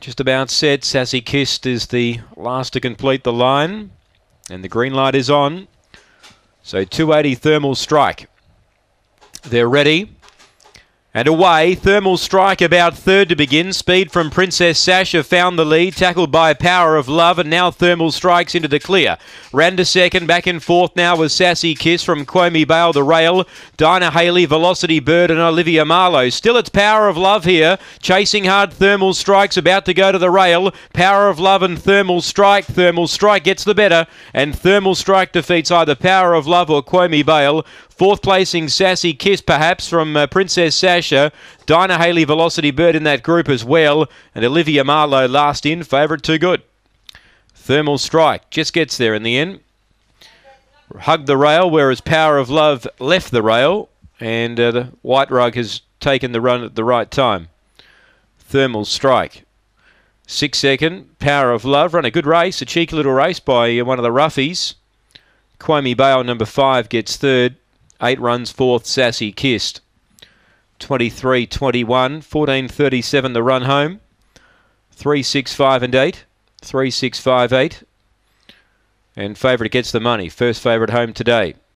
Just about set. Sassy Kissed is the last to complete the line. And the green light is on. So 280 Thermal Strike. They're ready. And away, Thermal Strike about third to begin. Speed from Princess Sasha found the lead, tackled by Power of Love, and now Thermal Strikes into the clear. Ran to second, back and forth now with Sassy Kiss from Quomie Bale, the rail. Dinah Haley, Velocity Bird, and Olivia Marlowe. Still, it's Power of Love here. Chasing hard, Thermal Strikes about to go to the rail. Power of Love and Thermal Strike. Thermal Strike gets the better, and Thermal Strike defeats either Power of Love or Quomie Bale. Fourth placing Sassy Kiss, perhaps, from uh, Princess Sasha. Dinah Haley, Velocity Bird in that group as well. And Olivia Marlowe last in. Favourite too good. Thermal Strike just gets there in the end. Hugged the rail, whereas Power of Love left the rail. And uh, the White Rug has taken the run at the right time. Thermal Strike. Six second, Power of Love. Run a good race, a cheeky little race by uh, one of the roughies. Quomie Bale, number five, gets third. Eight runs fourth, Sassy Kissed. 23 21, 14 37 the run home. 3 6 5 and 8. 3 6 5 8. And favourite gets the money. First favourite home today.